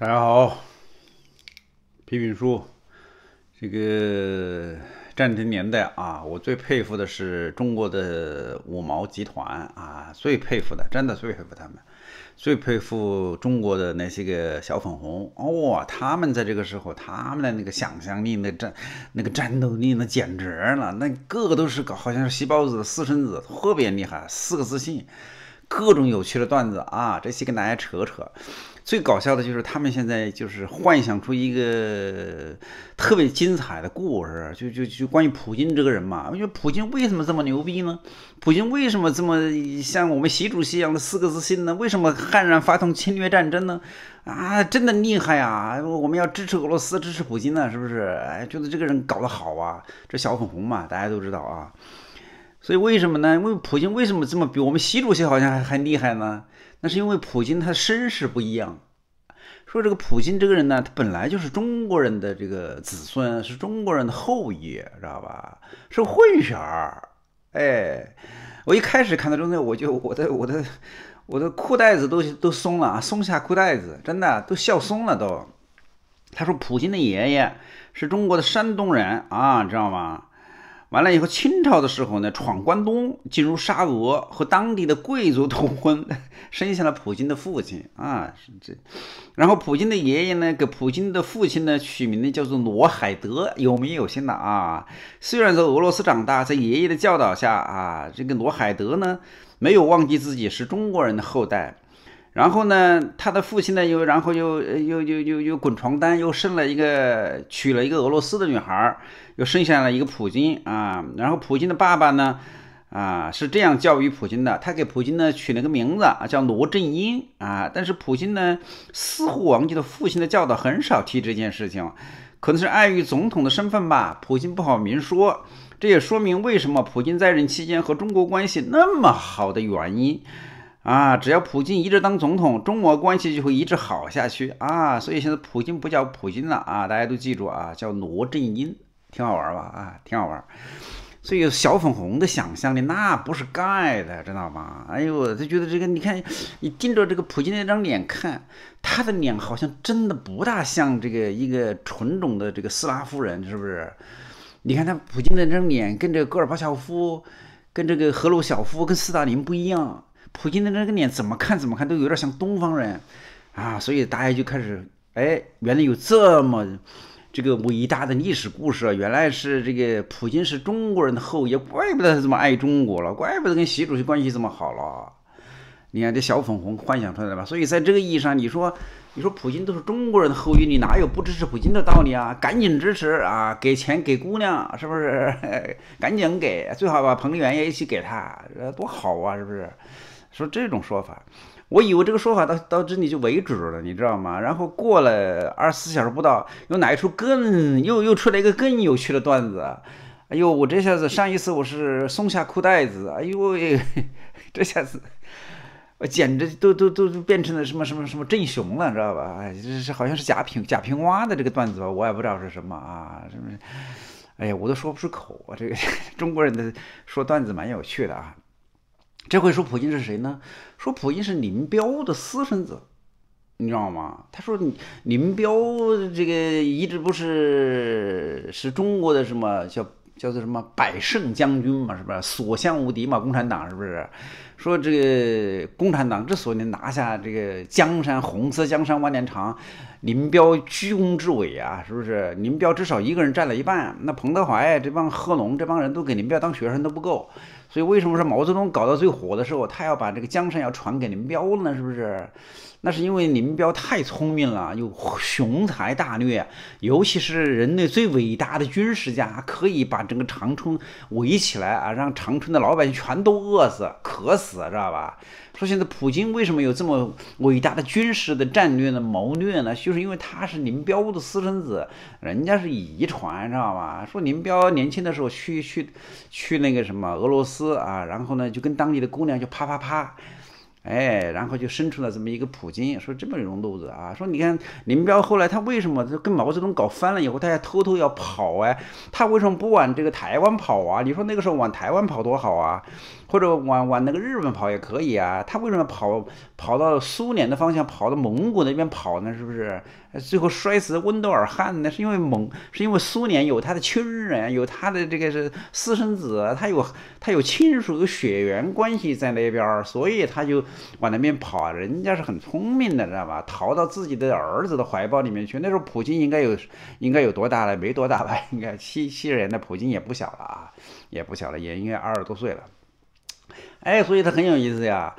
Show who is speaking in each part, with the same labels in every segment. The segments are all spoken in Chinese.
Speaker 1: 大家好，批评书，这个战争年代啊，我最佩服的是中国的五毛集团啊，最佩服的，真的最佩服他们，最佩服中国的那些个小粉红哦，他们在这个时候，他们的那个想象力、那战、那个战斗力，那简直了，那个个都是搞，好像是细胞子的、私生子，特别厉害，四个自信。各种有趣的段子啊，这些跟大家扯扯。最搞笑的就是他们现在就是幻想出一个特别精彩的故事，就就就关于普京这个人嘛。我觉得普京为什么这么牛逼呢？普京为什么这么像我们习主席一样的四个自信呢？为什么悍然发动侵略战争呢？啊，真的厉害啊！我们要支持俄罗斯，支持普京呢，是不是？哎，觉得这个人搞得好啊，这小粉红嘛，大家都知道啊。所以为什么呢？因为普京为什么这么比我们习主席好像还还厉害呢？那是因为普京他身世不一样。说这个普京这个人呢，他本来就是中国人的这个子孙，是中国人的后裔，知道吧？是混血儿。哎，我一开始看到中间，我就我的我的我的裤带子都都松了啊，松下裤带子，真的都笑松了都。他说普京的爷爷是中国的山东人啊，知道吗？完了以后，清朝的时候呢，闯关东，进入沙俄，和当地的贵族通婚，生下了普京的父亲啊，是这。然后普京的爷爷呢，给普京的父亲呢取名呢叫做罗海德，有名有姓的啊。虽然在俄罗斯长大，在爷爷的教导下啊，这个罗海德呢没有忘记自己是中国人的后代。然后呢，他的父亲呢又然后又又又又又滚床单，又生了一个娶了一个俄罗斯的女孩，又生下了一个普京啊。然后普京的爸爸呢，啊是这样教育普京的，他给普京呢取了个名字啊，叫罗振英啊。但是普京呢似乎忘记了父亲的教导，很少提这件事情，可能是碍于总统的身份吧，普京不好明说。这也说明为什么普京在任期间和中国关系那么好的原因。啊，只要普京一直当总统，中俄关系就会一直好下去啊！所以现在普京不叫普京了啊，大家都记住啊，叫罗振英，挺好玩吧？啊，挺好玩。所以小粉红的想象力那不是盖的，知道吗？哎呦，他觉得这个，你看，你盯着这个普京那张脸看，他的脸好像真的不大像这个一个纯种的这个斯拉夫人，是不是？你看他普京那张脸跟这个戈尔巴乔夫、跟这个赫鲁晓夫、跟斯大林不一样。普京的那个脸怎么看怎么看都有点像东方人，啊，所以大家就开始，哎，原来有这么这个伟大的历史故事啊！原来是这个普京是中国人的后裔，怪不得他这么爱中国了，怪不得跟习主席关系这么好了。你看这小粉红幻想出来的吧？所以在这个意义上，你说你说普京都是中国人的后裔，你哪有不支持普京的道理啊？赶紧支持啊！给钱给姑娘，是不是？赶紧给，最好把彭丽媛也一起给他，多好啊！是不是？说这种说法，我以为这个说法到到这里就为止了，你知道吗？然后过了二十四小时不到，又哪一出更又又出来一个更有趣的段子。哎呦，我这下子上一次我是松下裤带子，哎呦，这下子我简直都都都变成了什么什么什么郑雄了，知道吧？哎，这是好像是贾平贾平凹的这个段子吧？我也不知道是什么啊，什么？哎呀，我都说不出口啊！这个 中国人的说段子蛮有趣的啊。这回说普京是谁呢？说普京是林彪的私生子，你知道吗？他说林彪这个一直不是是中国的什么叫叫做什么百胜将军嘛，是不是所向无敌嘛？共产党是不是？说这个共产党之所以能拿下这个江山，红色江山万年长，林彪居功至伟啊，是不是？林彪至少一个人占了一半，那彭德怀这帮贺龙这帮人都给林彪当学生都不够。所以为什么说毛泽东搞到最火的时候，他要把这个江山要传给林彪呢？是不是？那是因为林彪太聪明了，又雄才大略，尤其是人类最伟大的军事家，可以把整个长春围起来啊，让长春的老百姓全都饿死、渴死，知道吧？说现在普京为什么有这么伟大的军事的战略的谋略呢？就是因为他是林彪的私生子，人家是遗传，知道吧？说林彪年轻的时候去去去那个什么俄罗斯啊，然后呢就跟当地的姑娘就啪啪啪。哎，然后就生出了这么一个普京，说这么一种路子啊，说你看林彪后来他为什么就跟毛泽东搞翻了以后，他还偷偷要跑哎，他为什么不往这个台湾跑啊？你说那个时候往台湾跑多好啊？或者往往那个日本跑也可以啊。他为什么跑跑到苏联的方向，跑到蒙古那边跑呢？是不是？最后摔死温多尔汗，呢是因为蒙，是因为苏联有他的亲人，有他的这个是私生子，他有他有亲属有血缘关系在那边，所以他就往那边跑。人家是很聪明的，知道吧？逃到自己的儿子的怀抱里面去。那时候普京应该有应该有多大了？没多大吧？应该七七十年的普京也不小了啊，也不小了，也应该二十多岁了。哎，所以他很有意思呀。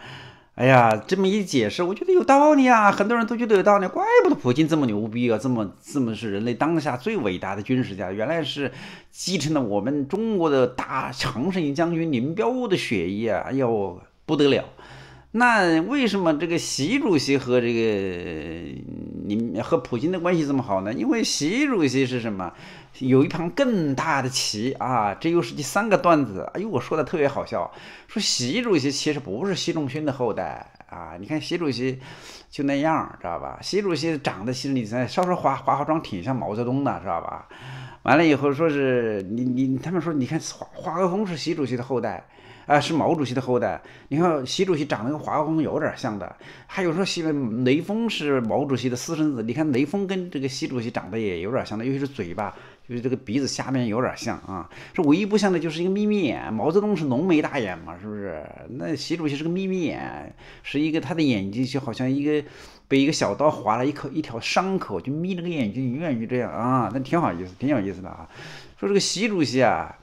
Speaker 1: 哎呀，这么一解释，我觉得有道理啊！很多人都觉得有道理，怪不得普京这么牛逼啊，这么这么是人类当下最伟大的军事家，原来是继承了我们中国的大常胜将军林彪的血液啊！哎呦，不得了！那为什么这个习主席和这个你和普京的关系这么好呢？因为习主席是什么？有一盘更大的棋啊！这又是第三个段子。哎呦，我说的特别好笑。说习主席其实不是习仲勋的后代啊！你看习主席就那样，知道吧？习主席长得其实你稍稍化化化妆挺像毛泽东的，知道吧？完了以后说是你你他们说你看华华国锋是习主席的后代啊，是毛主席的后代。你看习主席长得跟华国锋有点像的。还有说习雷锋是毛主席的私生子。你看雷锋跟这个习主席长得也有点像的，尤其是嘴巴。就是这个鼻子下面有点像啊，说唯一不像的就是一个眯眯眼。毛泽东是浓眉大眼嘛，是不是？那习主席是个眯眯眼，是一个他的眼睛就好像一个被一个小刀划了一口一条伤口，就眯着个眼睛，永远就这样啊，那挺好意思，挺有意思的啊。说这个习主席啊。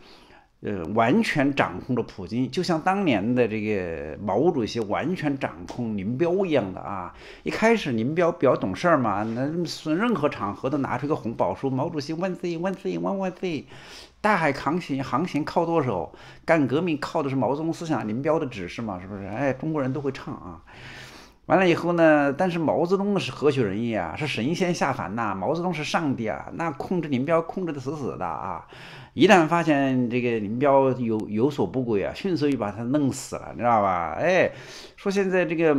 Speaker 1: 呃，完全掌控着普京，就像当年的这个毛主席完全掌控林彪一样的啊！一开始林彪比较懂事儿嘛，那任何场合都拿出个红宝书，毛主席万岁万岁万万岁！大海航行航行靠舵手，干革命靠的是毛泽东思想、林彪的指示嘛，是不是？哎，中国人都会唱啊！完了以后呢，但是毛泽东是何许人也啊？是神仙下凡呐！毛泽东是上帝啊！那控制林彪控制的死死的啊！一旦发现这个林彪有有所不轨啊，迅速就把他弄死了，你知道吧？哎，说现在这个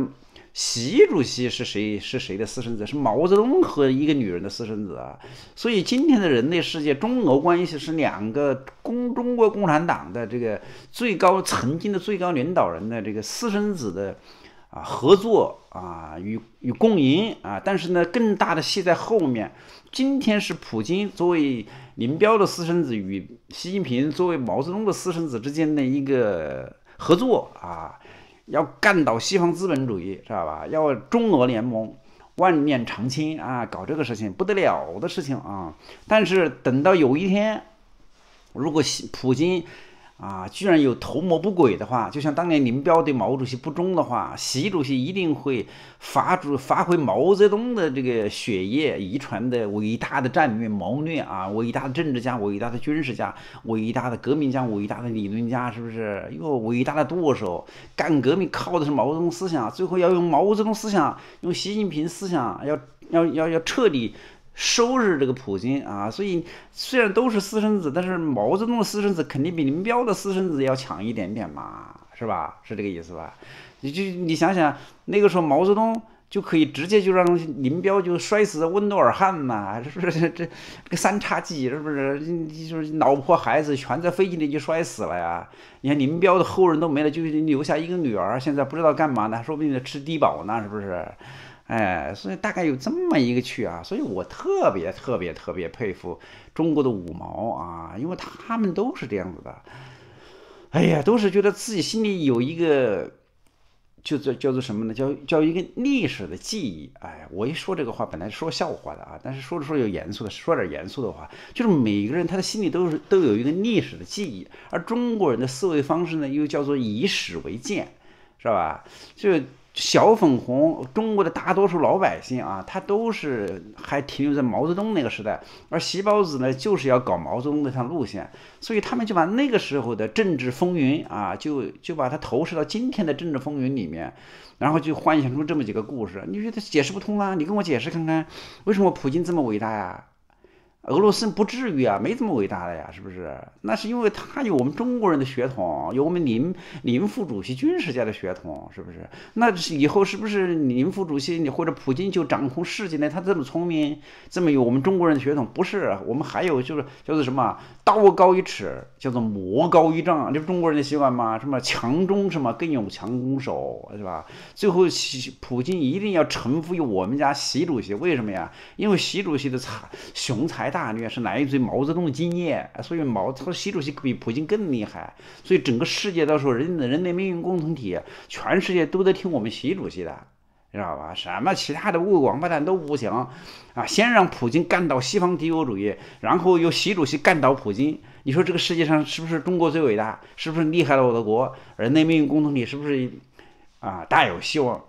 Speaker 1: 习主席是谁是谁的私生子？是毛泽东和一个女人的私生子啊！所以今天的人类世界，中俄关系是两个共中国共产党的这个最高曾经的最高领导人的这个私生子的啊合作啊与与共赢啊！但是呢，更大的戏在后面。今天是普京作为林彪的私生子与习近平作为毛泽东的私生子之间的一个合作啊，要干倒西方资本主义，知道吧？要中俄联盟，万念长青啊，搞这个事情不得了的事情啊！但是等到有一天，如果西普京。啊，居然有图谋不轨的话，就像当年林彪对毛主席不忠的话，习主席一定会发出发挥毛泽东的这个血液遗传的伟大的战略谋略啊，伟大的政治家、伟大的军事家、伟大的革命家、伟大的理论家，是不是？又伟大的舵手，干革命靠的是毛泽东思想，最后要用毛泽东思想，用习近平思想，要要要要彻底。收拾这个普京啊，所以虽然都是私生子，但是毛泽东的私生子肯定比林彪的私生子要强一点点嘛，是吧？是这个意思吧？你就你想想，那个时候毛泽东就可以直接就让林彪就摔死在温多尔汗嘛，是不是？这 这个三叉戟是不是？你就是老婆孩子全在飞机里就摔死了呀？你看林彪的后人都没了，就留下一个女儿，现在不知道干嘛呢，说不定在吃低保呢，是不是？哎，所以大概有这么一个趣啊，所以我特别特别特别佩服中国的五毛啊，因为他们都是这样子的。哎呀，都是觉得自己心里有一个，就叫叫做什么呢？叫叫一个历史的记忆。哎，我一说这个话，本来说笑话的啊，但是说着说着有严肃的，说点严肃的话，就是每个人他的心里都是都有一个历史的记忆，而中国人的思维方式呢，又叫做以史为鉴，是吧？就。小粉红，中国的大多数老百姓啊，他都是还停留在毛泽东那个时代，而习包子呢，就是要搞毛泽东那条路线，所以他们就把那个时候的政治风云啊，就就把它投射到今天的政治风云里面，然后就幻想出这么几个故事。你觉得解释不通啊？你跟我解释看看，为什么普京这么伟大呀？俄罗斯不至于啊，没这么伟大的呀，是不是？那是因为他有我们中国人的血统，有我们林林副主席军事家的血统，是不是？那以后是不是林副主席你或者普京就掌控世界呢？他这么聪明，这么有我们中国人的血统？不是，我们还有就是叫做什么道高一尺，叫做魔高一丈，这是中国人的习惯吗？什么强中什么更有强攻手，是吧？最后习普京一定要臣服于我们家习主席，为什么呀？因为习主席的才雄才大。大略是来自于毛泽东的经验，所以毛他说习主席比普京更厉害，所以整个世界到时候人人类命运共同体，全世界都得听我们习主席的，知道吧？什么其他的个王八蛋都不行啊！先让普京干倒西方帝国主义，然后由习主席干倒普京，你说这个世界上是不是中国最伟大？是不是厉害了我的国？人类命运共同体是不是啊大有希望？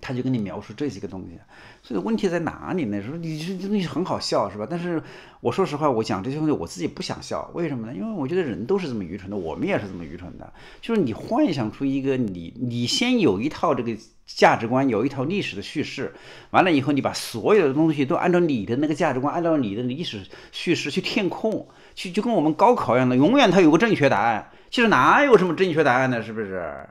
Speaker 1: 他就跟你描述这些个东西。所以问题在哪里呢？说你这这东西很好笑是吧？但是我说实话，我讲这些东西我自己不想笑，为什么呢？因为我觉得人都是这么愚蠢的，我们也是这么愚蠢的。就是你幻想出一个你，你先有一套这个价值观，有一套历史的叙事，完了以后你把所有的东西都按照你的那个价值观，按照你的历史叙事去填空，去就跟我们高考一样的，永远它有个正确答案。其实哪有什么正确答案呢？是不是？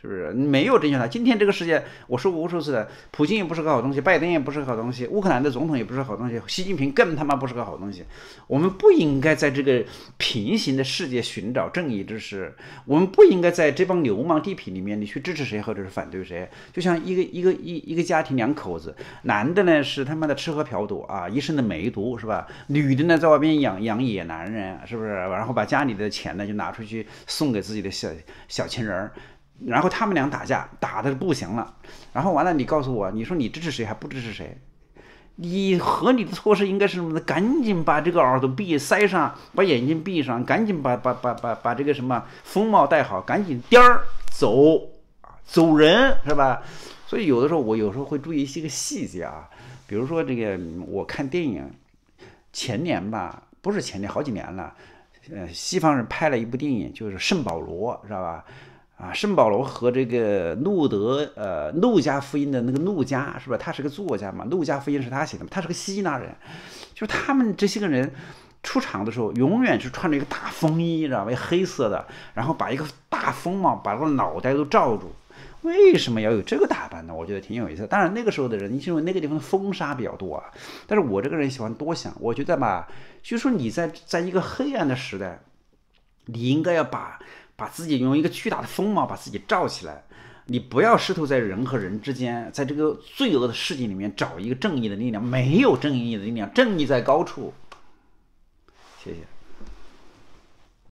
Speaker 1: 是不是没有正确的？今天这个世界，我说过无数次的，普京也不是个好东西，拜登也不是个好东西，乌克兰的总统也不是个好东西，习近平更他妈不是个好东西。我们不应该在这个平行的世界寻找正义之士，我们不应该在这帮流氓地痞里面，你去支持谁或者是反对谁。就像一个一个一一个家庭两口子，男的呢是他妈的吃喝嫖赌啊，一身的梅毒是吧？女的呢在外边养养野男人，是不是？然后把家里的钱呢就拿出去送给自己的小小情人儿。然后他们俩打架，打的不行了。然后完了，你告诉我，你说你支持谁还不支持谁？你合理的措施应该是什么呢？赶紧把这个耳朵闭塞上，把眼睛闭上，赶紧把把把把把这个什么风帽戴好，赶紧颠儿走啊，走人是吧？所以有的时候我有时候会注意一些个细节啊，比如说这个我看电影，前年吧，不是前年，好几年了，呃，西方人拍了一部电影，就是《圣保罗》，知道吧？啊，圣保罗和这个路德，呃，路加福音的那个路加，是吧？他是个作家嘛，路加福音是他写的嘛，他是个希腊人，就是他们这些个人出场的时候，永远是穿着一个大风衣，知道吧？黑色的，然后把一个大风帽把个脑袋都罩住。为什么要有这个打扮呢？我觉得挺有意思。当然那个时候的人，因为那个地方风沙比较多啊。但是我这个人喜欢多想，我觉得吧，就说你在在一个黑暗的时代，你应该要把。把自己用一个巨大的锋芒把自己罩起来，你不要试图在人和人之间，在这个罪恶的世界里面找一个正义的力量，没有正义的力量，正义在高处。谢谢。